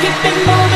Keep it moving.